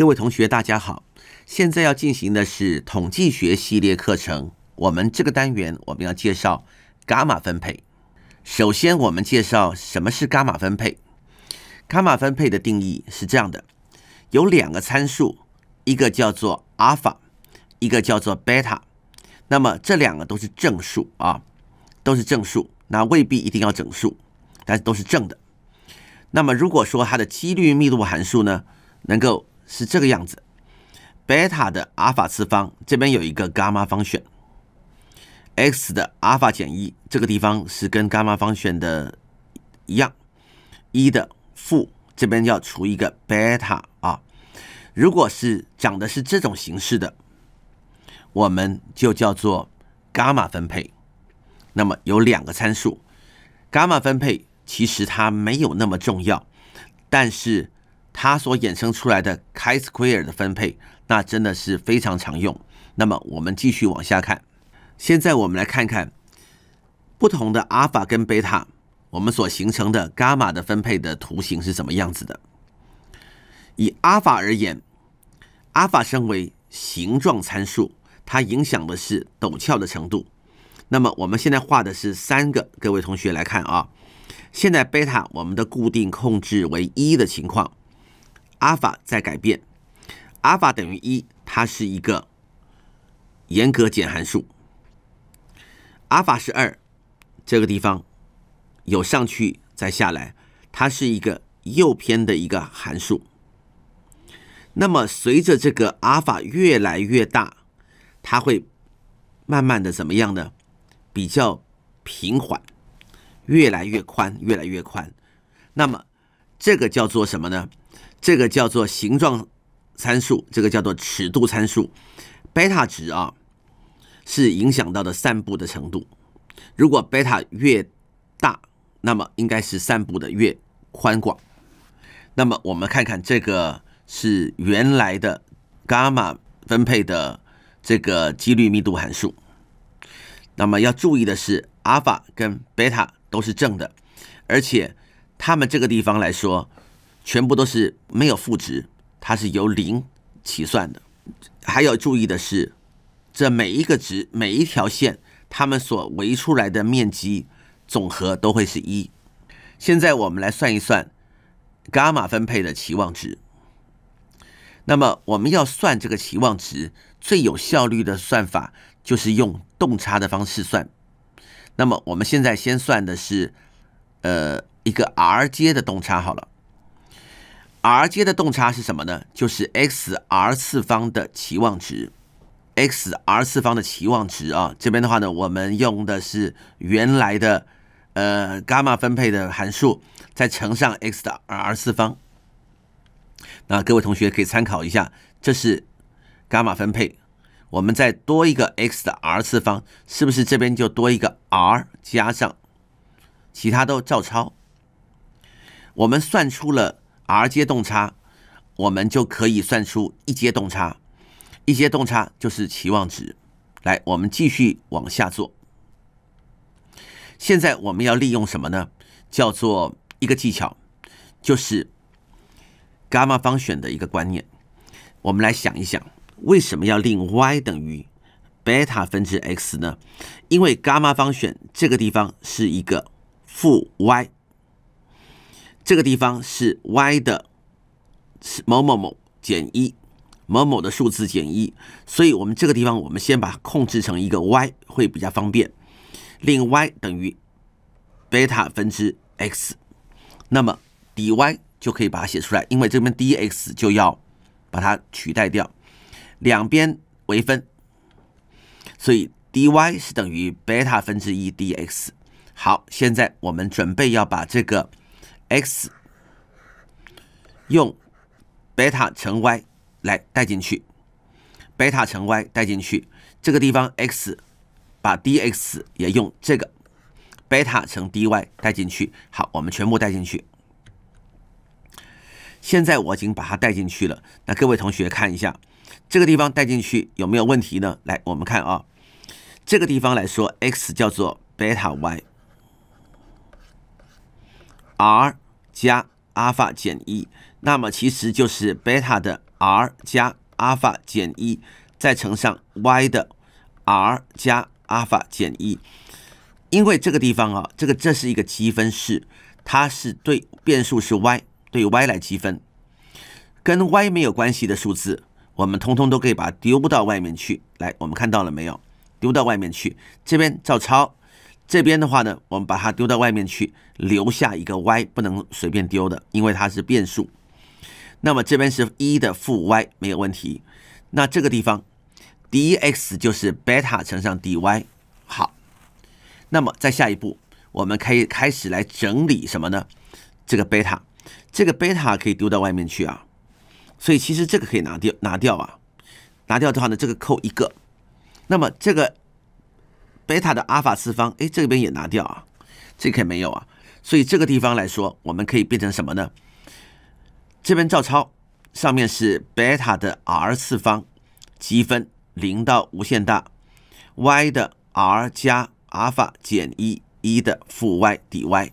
各位同学，大家好。现在要进行的是统计学系列课程。我们这个单元我们要介绍伽马分配。首先，我们介绍什么是伽马分配。伽马分配的定义是这样的：有两个参数，一个叫做阿尔法，一个叫做贝塔。那么这两个都是正数啊，都是正数。那未必一定要整数，但是都是正的。那么如果说它的几率密度函数呢，能够是这个样子，贝塔的阿尔法次方这边有一个伽马方选，x 的阿尔法减一这个地方是跟伽马方选的一样，一的负这边要除一个贝塔啊。如果是讲的是这种形式的，我们就叫做伽马分配。那么有两个参数，伽马分配其实它没有那么重要，但是它所衍生出来的 chi-square 的分配，那真的是非常常用。那么我们继续往下看，现在我们来看看不同的阿尔法跟贝塔，我们所形成的伽马的分配的图形是什么样子的。以阿尔法而言，阿尔法称为形状参数，它影响的是陡峭的程度。那么我们现在画的是三个，各位同学来看啊。现在贝塔我们的固定控制为一的情况，阿尔法在改变，阿尔法等于一，它是一个严格减函数。阿尔法是二，这个地方有上去再下来，它是一个右偏的一个函数。那么随着这个阿尔法越来越大，它会慢慢的怎么样呢？比较平缓，越来越宽，越来越宽。那么这个叫做什么呢？这个叫做形状参数，这个叫做尺度参数。贝塔值啊，是影响到的散布的程度。如果贝塔越大，那么应该是散布的越宽广。那么我们看看这个是原来的伽马分配的这个几率密度函数。那么要注意的是，阿尔法跟贝塔都是正的，而且它们这个地方来说，全部都是没有负值，它是由零起算的。还要注意的是，这每一个值、每一条线，它们所围出来的面积总和都会是一。现在我们来算一算伽马分配的期望值。那么我们要算这个期望值，最有效率的算法就是用。动差的方式算，那么我们现在先算的是，呃，一个 r 阶的动差好了。R 阶的洞差是什么呢？就是 x r 次方的期望值，x r 次方的期望值啊。这边的话呢，我们用的是原来的呃伽马分配的函数，再乘上 x 的 r 次方。那各位同学可以参考一下，这是伽马分配。我们再多一个 x 的 r 次方，是不是这边就多一个 r 加上，其他都照抄？我们算出了 r 阶动差，我们就可以算出一阶动差，一阶动差就是期望值。来，我们继续往下做。现在我们要利用什么呢？叫做一个技巧，就是伽马方选的一个观念。我们来想一想。为什么要令 y 等于贝塔分之 x 呢？因为伽马方选这个地方是一个负 y，这个地方是 y 的某某某减一，某某的数字减一，所以我们这个地方我们先把它控制成一个 y 会比较方便，令 y 等于贝塔分之 x，那么 dy 就可以把它写出来，因为这边 dx 就要把它取代掉。两边微分，所以 dy 是等于贝塔分之一 dx。好，现在我们准备要把这个 x 用贝塔乘 y 来带进去，贝塔乘 y 带进去，这个地方 x 把 dx 也用这个贝塔乘 dy 带进去。好，我们全部带进去。现在我已经把它带进去了，那各位同学看一下。这个地方带进去有没有问题呢？来，我们看啊，这个地方来说，x 叫做贝塔 y r 加阿尔法减一，那么其实就是贝塔的 r 加阿尔法减一，再乘上 y 的 r 加阿尔法减一。因为这个地方啊，这个这是一个积分式，它是对变数是 y，对 y 来积分，跟 y 没有关系的数字，我们通通都可以把它丢到外面去。来，我们看到了没有？丢到外面去，这边照抄。这边的话呢，我们把它丢到外面去，留下一个 y，不能随便丢的，因为它是变数。那么这边是一的负 y 没有问题。那这个地方 dx 就是贝塔乘上 dy。好，那么在下一步，我们可以开始来整理什么呢？这个贝塔，这个贝塔可以丢到外面去啊。所以其实这个可以拿掉，拿掉啊。拿掉的话呢，这个扣一个。那么这个。贝塔的阿尔法次方，哎，这边也拿掉啊，这可没有啊，所以这个地方来说，我们可以变成什么呢？这边照抄，上面是贝塔的 r 次方积分零到无限大，y 的 r 加阿尔法减一一的负 y dy，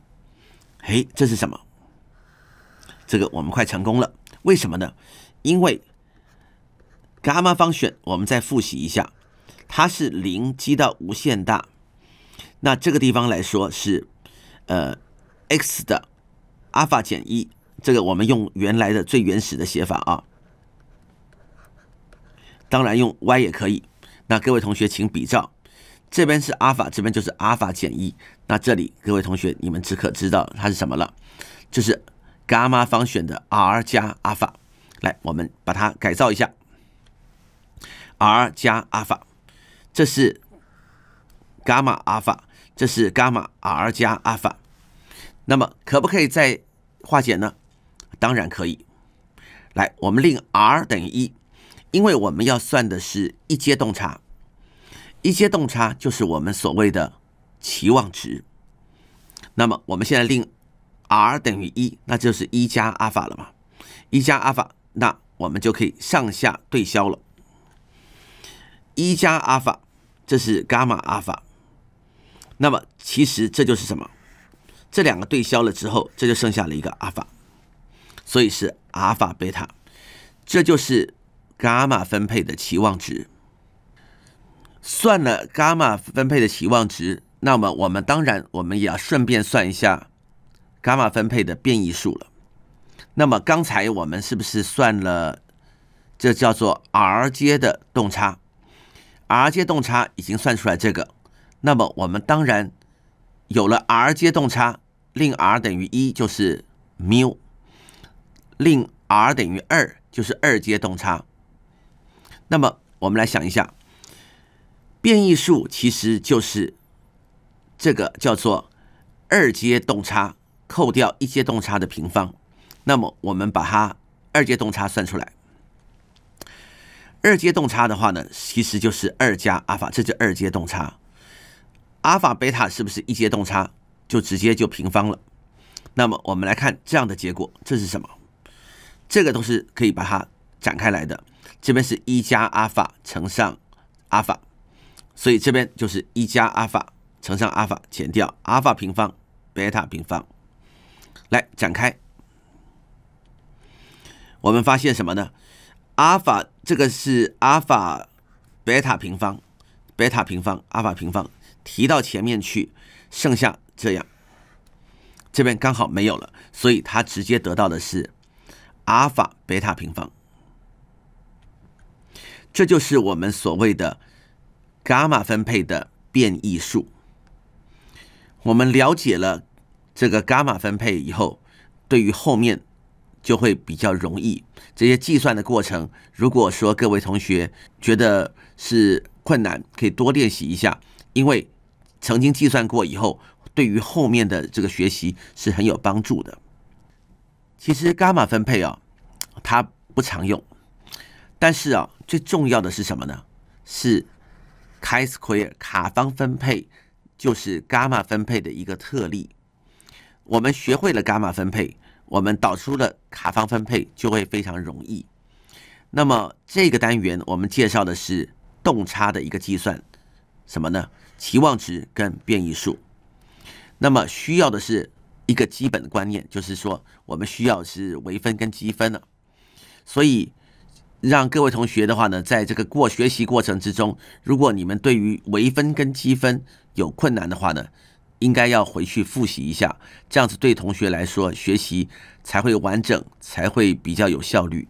嘿，这是什么？这个我们快成功了，为什么呢？因为伽马方选，我们再复习一下。它是零积到无限大，那这个地方来说是，呃，x 的阿尔法减一，这个我们用原来的最原始的写法啊，当然用 y 也可以。那各位同学请比照，这边是阿尔法，这边就是阿尔法减一。那这里各位同学你们只可知道它是什么了，就是伽马方选的 r 加阿尔法。来，我们把它改造一下，r 加阿尔法。这是伽马阿尔法，这是伽马 r 加阿尔法。那么可不可以再化简呢？当然可以。来，我们令 r 等于一，因为我们要算的是一阶动差，一阶动差就是我们所谓的期望值。那么我们现在令 r 等于一，那就是一加阿尔法了嘛？一加阿尔法，那我们就可以上下对消了。一加阿尔法。这是伽马阿尔法，那么其实这就是什么？这两个对消了之后，这就剩下了一个阿尔法，所以是阿尔法贝塔，这就是伽马分配的期望值。算了伽马分配的期望值，那么我们当然我们也要顺便算一下伽马分配的变异数了。那么刚才我们是不是算了？这叫做 r 阶的动差。R 阶动差已经算出来这个，那么我们当然有了 r 阶动差，令 r 等于一就是 mu，令 r 等于二就是二阶动差。那么我们来想一下，变异数其实就是这个叫做二阶动差扣掉一阶动差的平方。那么我们把它二阶动差算出来。二阶动差的话呢，其实就是二加阿尔法，这就二阶动差。阿尔法贝塔是不是一阶动差？就直接就平方了。那么我们来看这样的结果，这是什么？这个都是可以把它展开来的。这边是一加阿尔法乘上阿尔法，所以这边就是一加阿尔法乘上阿尔法减掉阿尔法平方贝塔平方。来展开，我们发现什么呢？阿尔法这个是阿尔法贝塔平方，贝塔平方，阿尔法平方提到前面去，剩下这样，这边刚好没有了，所以它直接得到的是阿尔法贝塔平方。这就是我们所谓的伽马分配的变异数。我们了解了这个伽马分配以后，对于后面。就会比较容易。这些计算的过程，如果说各位同学觉得是困难，可以多练习一下，因为曾经计算过以后，对于后面的这个学习是很有帮助的。其实伽马分配啊，它不常用，但是啊，最重要的是什么呢？是 chi-square 卡方分配，就是伽马分配的一个特例。我们学会了伽马分配。我们导出了卡方分配就会非常容易。那么这个单元我们介绍的是动差的一个计算，什么呢？期望值跟变异数。那么需要的是一个基本的观念，就是说我们需要是微分跟积分了。所以让各位同学的话呢，在这个过学习过程之中，如果你们对于微分跟积分有困难的话呢，应该要回去复习一下，这样子对同学来说学习才会完整，才会比较有效率。